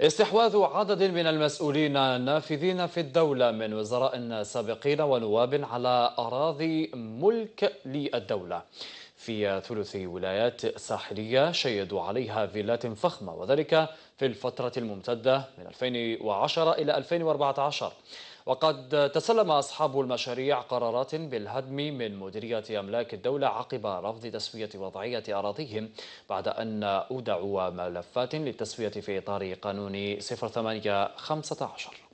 استحواذ عدد من المسؤولين النافذين في الدولة من وزراء سابقين ونواب على أراضي ملك للدولة. في ثلث ولايات ساحلية شيدوا عليها فيلات فخمة وذلك في الفترة الممتدة من 2010 إلى 2014 وقد تسلم أصحاب المشاريع قرارات بالهدم من مديرية أملاك الدولة عقب رفض تسوية وضعية أراضيهم بعد أن أودعوا ملفات للتسوية في إطار قانون 0815